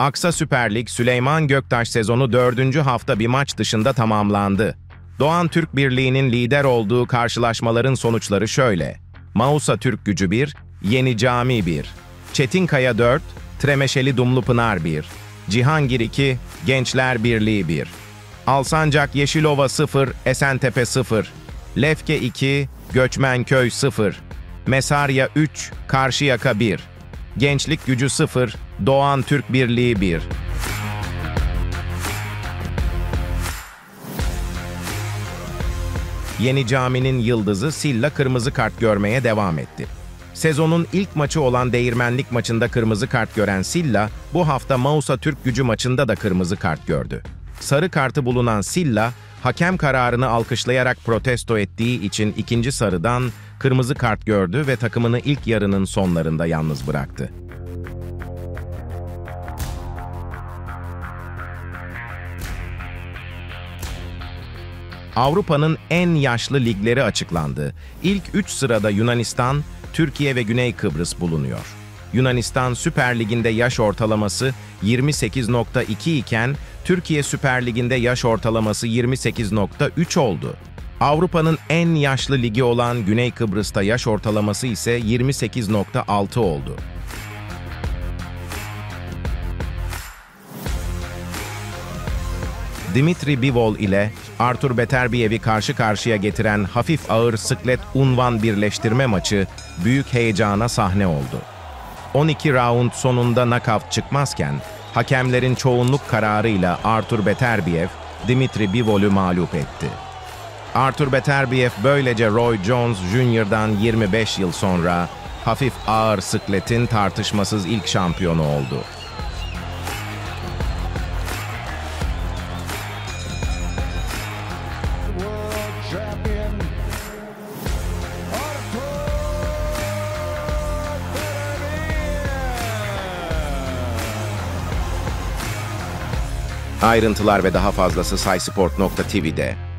Aksa Süper Lig Süleyman Göktaş sezonu 4. hafta bir maç dışında tamamlandı. Doğan Türk Birliği'nin lider olduğu karşılaşmaların sonuçları şöyle. Mausa Türk Gücü 1, Yeni Cami 1, Çetinkaya 4, Tremeşeli Dumlupınar 1, Cihangir 2, Gençler Birliği 1, Alsancak Yeşilova 0, Esentepe 0, Lefke 2, Göçmenköy 0, Mesarya 3, Karşıyaka 1, Gençlik Gücü 0, Doğan Türk Birliği 1. Yeni Cami'nin yıldızı Silla kırmızı kart görmeye devam etti. Sezonun ilk maçı olan Değirmenlik maçında kırmızı kart gören Silla, bu hafta Mausa Türk Gücü maçında da kırmızı kart gördü. Sarı kartı bulunan Silla, hakem kararını alkışlayarak protesto ettiği için ikinci sarıdan kırmızı kart gördü ve takımını ilk yarının sonlarında yalnız bıraktı. Avrupa'nın en yaşlı ligleri açıklandı. İlk 3 sırada Yunanistan, Türkiye ve Güney Kıbrıs bulunuyor. Yunanistan Süper Lig'inde yaş ortalaması 28.2 iken Türkiye Süper Lig'inde yaş ortalaması 28.3 oldu. Avrupa'nın en yaşlı ligi olan Güney Kıbrıs'ta yaş ortalaması ise 28.6 oldu. Dimitri Bivol ile Artur Beterbiev'i karşı karşıya getiren hafif ağır sıklet unvan birleştirme maçı büyük heyecana sahne oldu. 12 round sonunda nakavt çıkmazken, hakemlerin çoğunluk kararıyla Artur Beterbiev, Dimitri Bivol'ü mağlup etti. Artur Beterbiev böylece Roy Jones Jr.'dan 25 yıl sonra hafif ağır sıkletin tartışmasız ilk şampiyonu oldu. Ayrıntılar ve daha fazlası saysport.tv'de.